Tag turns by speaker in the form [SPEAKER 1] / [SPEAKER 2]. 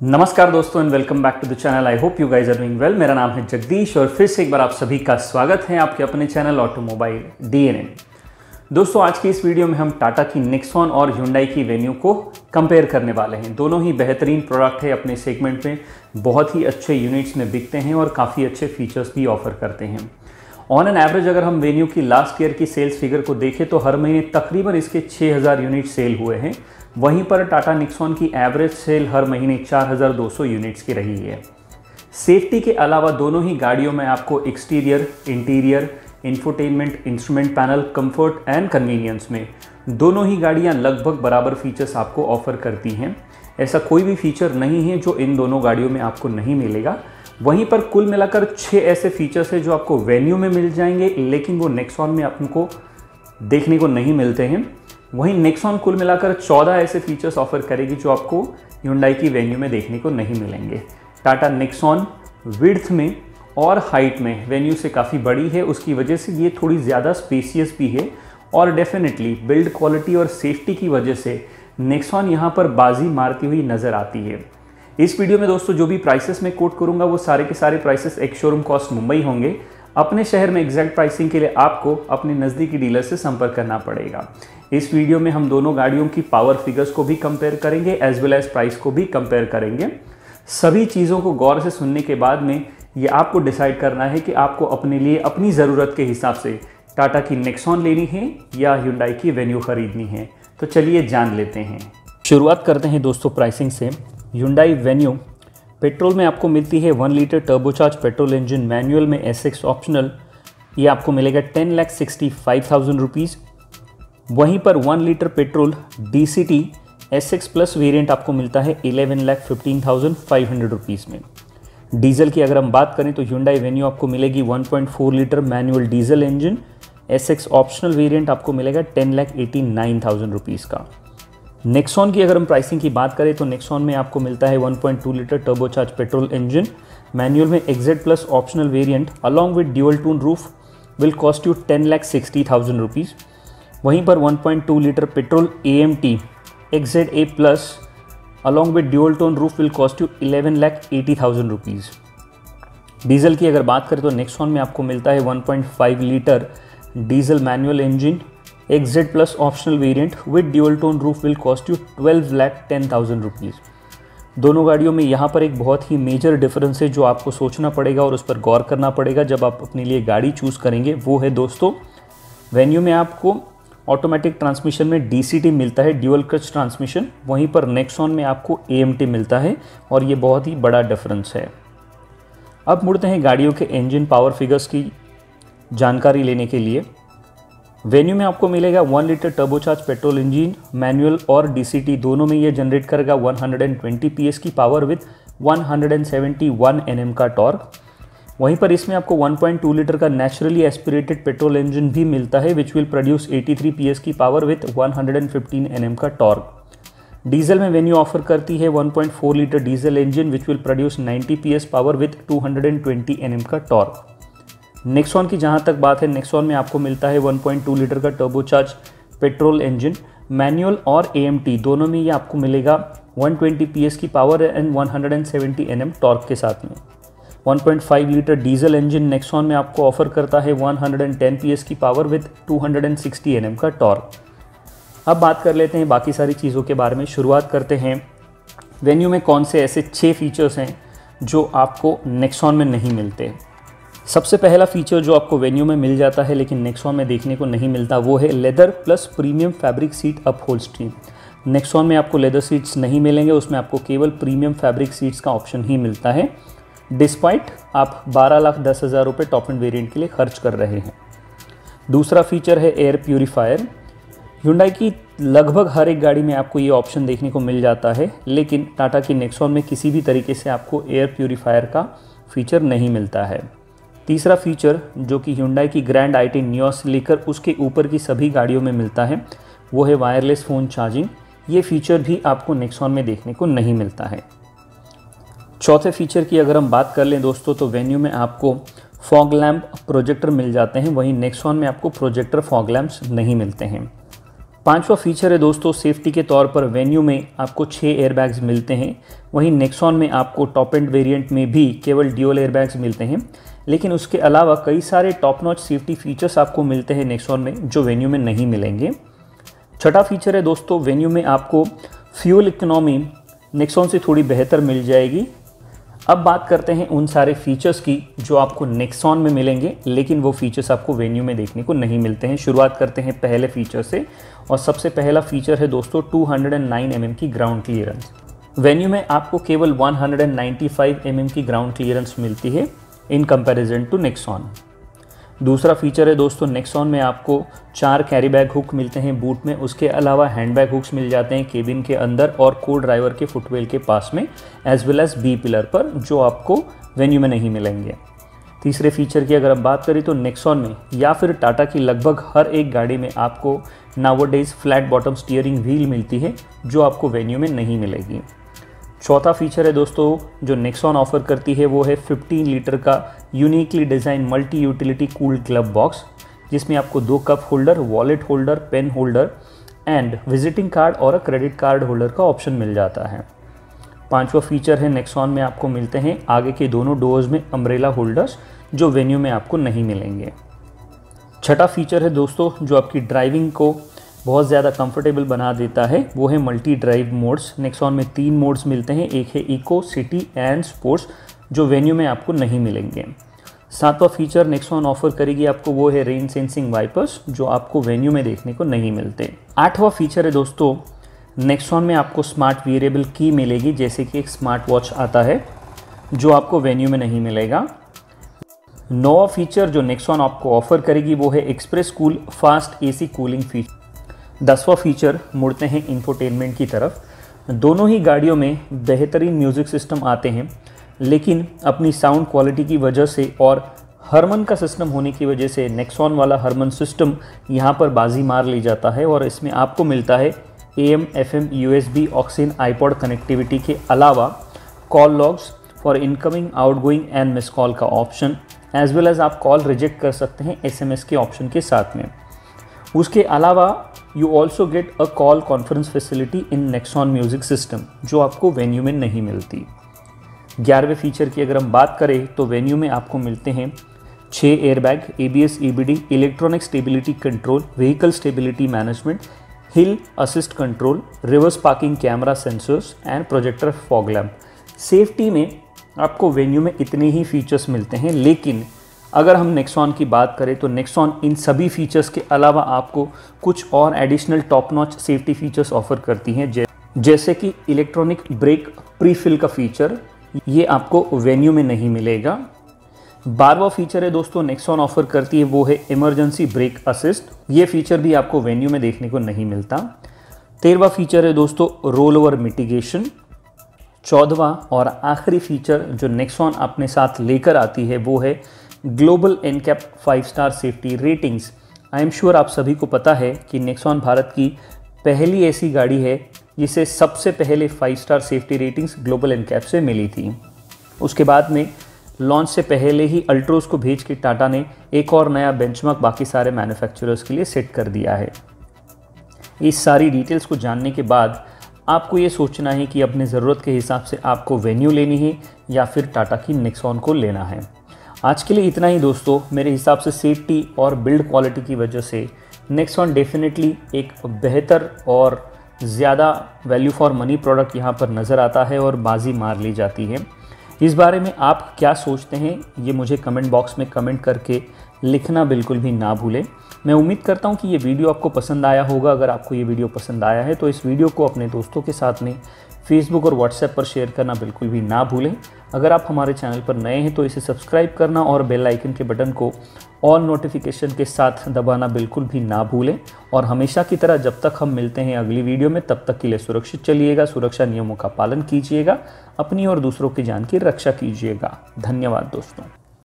[SPEAKER 1] नमस्कार दोस्तों and welcome back to the channel I hope you guys are doing well मेरा नाम है जगदीश और फिर से एक बार आप सभी का स्वागत है आपके अपने चैनल ऑटोमोबाइल डीएनए दोस्तों, आज की इस वीडियो में हम टाटा की निक्सॉन और हुंडई की वेन्यू को कंपेयर करने वाले हैं। दोनों ही बेहतरीन प्रोडक्ट है अपने सेगमेंट में। बहुत ही अच्छे यूनिट्स में बिकते हैं और काफ़ी अच्छे फीचर्स भी ऑफ़र करते हैं। ऑन एन एवरेज अगर हम वेन्यू की लास्ट ईयर की सेल्स फिगर को देखें तो हर महीने तकरीबन इसके 6000 यूनिट सेल हुए हैं। वहीं पर टाटा निक्सॉन की एवरेज सेल हर महीने 4200 यूनिट्स की रही है। सेफ्टी के अलावा दोनों ही गाड़ियों में आपको exterior, interior infotainment instrument panel, comfort and convenience में दोनों ही गाड़ियाँ लगभग बराबर फीचर्स आपको ऑफ़र करती हैं। ऐसा कोई भी फीचर नहीं है जो इन दोनों गाड़ियों में आपको नहीं मिलेगा। वहीं पर कुल मिलाकर छः ऐसे फीचर्स हैं जो आपको वेन्यू में मिल जाएँगे, लेकिन वो नेक्सॉन में आपको देखने को नहीं मिलते हैं। वहीं नेक्सॉन कुल मिलाकर 14 ऐसे फीचर्स ऑफ़र करेगी जो आपको ह्यूंडई की वेन्यू में देखने को नहीं मिलेंगे। टाटा नेक्सॉन विड्थ में और हाइट में वेन्यू से काफ़ी बड़ी है, उसकी वजह से ये थोड़ी ज़्यादा स्पेसियस भी है और डेफिनेटली बिल्ड क्वालिटी और सेफ्टी की वजह से नेक्सॉन यहाँ पर बाजी मारती हुई नज़र आती है। इस वीडियो में दोस्तों जो भी प्राइसेस मैं कोट करूँगा, वो सारे के सारे प्राइसेस एक शोरूम कॉस्ट मुंबई होंगे। अपने शहर में एग्जैक्ट प्राइसिंग के लिए आपको अपने नज़दीकी डीलर से संपर्क करना पड़ेगा। इस वीडियो में हम दोनों गाड़ियों की पावर फिगर्स को भी कंपेयर करेंगे एज वेल एज प्राइस को भी कंपेयर करेंगे। सभी चीज़ों को गौर से सुनने के बाद में ये आपको डिसाइड करना है कि आपको अपने लिए, अपनी ज़रूरत के हिसाब से टाटा की नेक्सॉन लेनी है या ह्यूंडाई की वेन्यू खरीदनी है। तो चलिए जान लेते हैं। शुरुआत करते हैं दोस्तों प्राइसिंग से। ह्यूंडाई वेन्यू पेट्रोल में आपको मिलती है one litre turbocharge petrol engine manual में एस ऑप्शनल ये आपको मिलेगा ten lakh sixty five thousand rupees वहीं पर one litre petrol D C T S X plus variant आपको मिलता है eleven lakh fifteen thousand five hundred rupees में। डीजल की अगर हम बात करें तो ह्यूंडाई वेन्यू आपको मिलेगी 1.4 litre manual diesel engine S X optional variant आपको मिलेगा ten lakh eighty nine thousand rupees का। नेक्सॉन की अगर हम प्राइसिंग की बात करें तो नेक्सॉन में आपको मिलता है 1.2 litre turbocharge petrol engine manual में XZ plus optional variant along with dual tone roof will cost you ten lakh sixty thousand rupees वहीं पर 1.2 litre petrol A M T XZ A plus along with dual tone roof will cost you eleven lakh eighty thousand rupees diesel की अगर बात करें तो Nexon में आपको मिलता है 1.5 litre diesel manual engine XZ plus optional variant with dual tone roof will cost you twelve lakh ten thousand rupees दोनों गाड़ियों में यहाँ पर एक बहुत ही मेजर डिफरेंस है जो आपको सोचना पड़ेगा और उस पर गौर करना पड़ेगा जब आप अपने लिए गाड़ी चूज़ करेंगे, वो है दोस्तों वेन्यू में आपको ऑटोमेटिक ट्रांसमिशन में डीसीटी मिलता है, ड्यूअल क्लच ट्रांसमिशन, वहीं पर नेक्सॉन में आपको एएमटी मिलता है और ये बहुत ही बड़ा डिफरेंस है। अब मुड़ते हैं गाड़ियों के इंजन पावर फिगर्स की जानकारी लेने के लिए। वेन्यू में आपको मिलेगा one litre turbocharge petrol engine manual और डीसीटी दोनों में ये जनरेट करेगा 120 पीएस की पावर विद 171 एनएम का टॉर्क वहीं पर इसमें आपको 1.2 लीटर का नेचुरली एस्पिरेटेड पेट्रोल इंजन भी मिलता है विच विल प्रोड्यूस 83 पीएस की पावर विद 115 एनएम का टॉर्क डीजल में वेन्यू ऑफ़र करती है 1.4 litre diesel engine which will produce 90 PS power with 220 NM का टॉर्क नेक्सॉन की जहाँ तक बात है नेक्सॉन में आपको मिलता है 1.2 लीटर का टर्बोचार्ज पेट्रोल इंजन मैनुअल और AMT दोनों में ये आपको मिलेगा 120 पीएस की पावर एंड 170 एनएम टॉर्क के साथ में. 1.5 लीटर डीजल इंजन नेक्सॉन में आपको ऑफ़र करता है 110 पीएस की पावर विद 260 एनएम का टॉर्क। अब बात कर लेते हैं बाकी सारी चीज़ों के बारे में। शुरुआत करते हैं। वेन्यू में कौन से ऐसे छः फीचर्स हैं जो आपको नेक्सॉन में नहीं मिलते? सबसे पहला फीचर जो आपको वेन्यू में मिल जाता है, लेकिन नेक्सॉन में देखने को नहीं मिलता, वो है leather plus premium fabric seat up stream Nexon में आपको लेदर सीट्स नहीं मिलेंगे, उसमें आपको केवल प्रीमियम फैब्रिक सीट्स का ऑप्शन ही मिलता है। डिस्पाइट आप बारह लाख दस हज़ार रुपये टॉप एंड वेरियंट के लिए खर्च कर रहे हैं। दूसरा फीचर है एयर प्योरीफायर ह्यूंडाई की लगभग हर एक गाड़ी में आपको ये ऑप्शन देखने को मिल जाता है, लेकिन टाटा की नेक्सॉन में किसी भी तरीके से आपको एयर प्योरीफायर का फीचर नहीं मिलता है। तीसरा फीचर जो कि हुंडई की ग्रैंड आई टी न्यूस लेकर उसके ऊपर की सभी गाड़ियों में मिलता है, वो है वायरलेस फ़ोन चार्जिंग ये फीचर भी आपको नेक्सॉन में देखने को नहीं मिलता है। चौथे फीचर की अगर हम बात कर लें दोस्तों तो वेन्यू में आपको फॉग लैम्प प्रोजेक्टर मिल जाते हैं। वहीं नेक्सॉन में आपको प्रोजेक्टर फॉग लैम्प्स नहीं मिलते हैं। पांचवा फीचर है दोस्तों सेफ्टी के तौर पर वेन्यू में आपको छः एयरबैग्स मिलते हैं। वहीं नेक्सॉन में आपको टॉप एंड वेरिएंट में भी केवल ड्यूअल एयरबैग्स मिलते हैं। लेकिन उसके अलावा कई सारे टॉप नॉच सेफ्टी फीचर्स आपको मिलते हैं नेक्सॉन में, जो वेन्यू में नहीं मिलेंगे। छठा फीचर है दोस्तों वेन्यू में आपको फ्यूल इकोनॉमी नेक्सॉन से थोड़ी बेहतर मिल जाएगी। अब बात करते हैं उन सारे फीचर्स की जो आपको नेक्सॉन में मिलेंगे, लेकिन वो फीचर्स आपको वेन्यू में देखने को नहीं मिलते हैं। शुरुआत करते हैं पहले फीचर से, और सबसे पहला फीचर है दोस्तों 209 mm की ग्राउंड क्लियरेंस वेन्यू में आपको केवल 195 mm की ग्राउंड क्लियरेंस मिलती है इन कंपेरिजन टू नेक्सॉन दूसरा फीचर है दोस्तों नेक्सॉन में आपको चार कैरी बैग हुक मिलते हैं बूट में। उसके अलावा हैंड बैग हुक्स मिल जाते हैं केबिन के अंदर और को ड्राइवर के फुटवेल के पास में as well as B pillar पर, जो आपको वेन्यू में नहीं मिलेंगे। तीसरे फीचर की अगर हम बात करें तो नेक्सॉन में, या फिर टाटा की लगभग हर एक गाड़ी में आपको नावोडेज फ्लैट बॉटम स्टीयरिंग व्हील मिलती है, जो आपको वेन्यू में नहीं मिलेगी। चौथा फीचर है दोस्तों, जो नेक्सॉन ऑफ़र करती है, वो है 15 लीटर का uniquely design multi utility cool club box जिसमें आपको दो cup holder wallet holder pen holder and visiting card और अ क्रेडिट कार्ड होल्डर का ऑप्शन मिल जाता है। पांचवा फीचर है नेक्सॉन में आपको मिलते हैं आगे के दोनों डोर्स में अम्ब्रेला होल्डर्स जो वेन्यू में आपको नहीं मिलेंगे। छठा फीचर है दोस्तों, जो आपकी ड्राइविंग को बहुत ज़्यादा कंफर्टेबल बना देता है। वो है मल्टी ड्राइव मोड्स नेक्सॉन में तीन मोड्स मिलते हैं। एक है इको सिटी एंड स्पोर्ट्स जो वेन्यू में आपको नहीं मिलेंगे। सातवां फीचर नेक्सॉन ऑफ़र करेगी आपको, वो है रेन सेंसिंग वाइपर्स जो आपको वेन्यू में देखने को नहीं मिलते। आठवां फीचर है दोस्तों नेक्सॉन में आपको स्मार्ट वेरिएबल की मिलेगी, जैसे कि एक स्मार्ट वॉच आता है, जो आपको वेन्यू में नहीं मिलेगा। नौवा फीचर जो नेक्सॉन आपको ऑफ़र करेगी, वो है express cool fast AC cooling feature दसवा फीचर मुड़ते हैं इंफोटेनमेंट की तरफ़। दोनों ही गाड़ियों में बेहतरीन म्यूज़िक सिस्टम आते हैं, लेकिन अपनी साउंड क्वालिटी की वजह से और हरमन का सिस्टम होने की वजह से नेक्सॉन वाला हरमन सिस्टम यहाँ पर बाजी मार ली जाता है और इसमें आपको मिलता है A M F M U S B aux in iPod connectivity के अलावा call logs for incoming outgoing and miss call का ऑप्शन एज वेल एज आप कॉल रिजेक्ट कर सकते हैं एस एम एस के ऑप्शन के साथ में। उसके अलावा you also get a call conference facility in Nexon music system जो आपको वेन्यू में नहीं मिलती। ग्यारहवें फीचर की अगर हम बात करें तो वेन्यू में आपको मिलते हैं छः airbag A B S E B D electronic stability control vehicle stability management hill assist control reverse parking camera sensors and projector foglamp safety में आपको वेन्यू में इतने ही फीचर्स मिलते हैं, लेकिन अगर हम नेक्सॉन की बात करें तो नेक्सॉन इन सभी फीचर्स के अलावा आपको कुछ और additional top notch safety features offer करती हैं जैसे कि इलेक्ट्रॉनिक ब्रेक प्रीफिल का फीचर ये आपको वेन्यू में नहीं मिलेगा। बारवा फीचर है दोस्तों नेक्सॉन ऑफ़र करती है, वो है इमरजेंसी ब्रेक असिस्ट ये फीचर भी आपको वेन्यू में देखने को नहीं मिलता। तेरहवा फीचर है दोस्तों रोल ओवर मिटिगेशन चौदवा और आखिरी फीचर जो नेक्सॉन अपने साथ लेकर आती है, वो है global NCAP five star safety ratings. I am sure आप सभी को पता है कि नेक्सॉन भारत की पहली ऐसी गाड़ी है जिसे सबसे पहले five star safety ratings global NCAP से मिली थी। उसके बाद में लॉन्च से पहले ही अल्ट्रोज को भेज के टाटा ने एक और नया बेंचमार्क बाकी सारे मैन्युफैक्चरर्स के लिए सेट कर दिया है। इस सारी डिटेल्स को जानने के बाद आपको ये सोचना है कि अपने ज़रूरत के हिसाब से आपको वेन्यू लेनी है या फिर टाटा की नेक्सॉन को लेना है। आज के लिए इतना ही दोस्तों। मेरे हिसाब से सेफ्टी और बिल्ड क्वालिटी की वजह से नेक्स्ट वन डेफिनेटली एक बेहतर और ज़्यादा वैल्यू फॉर मनी प्रोडक्ट यहाँ पर नज़र आता है और बाजी मार ली जाती है। इस बारे में आप क्या सोचते हैं, ये मुझे कमेंट बॉक्स में कमेंट करके लिखना बिल्कुल भी ना भूलें। मैं उम्मीद करता हूँ कि ये वीडियो आपको पसंद आया होगा। अगर आपको ये वीडियो पसंद आया है तो इस वीडियो को अपने दोस्तों के साथ में फेसबुक और व्हाट्सएप पर शेयर करना बिल्कुल भी ना भूलें। अगर आप हमारे चैनल पर नए हैं तो इसे सब्सक्राइब करना और बेल आइकन के बटन को ऑल नोटिफिकेशन के साथ दबाना बिल्कुल भी ना भूलें। और हमेशा की तरह जब तक हम मिलते हैं अगली वीडियो में, तब तक के लिए सुरक्षित चलिएगा, सुरक्षा नियमों का पालन कीजिएगा, अपनी और दूसरों की जान की रक्षा कीजिएगा। धन्यवाद दोस्तों।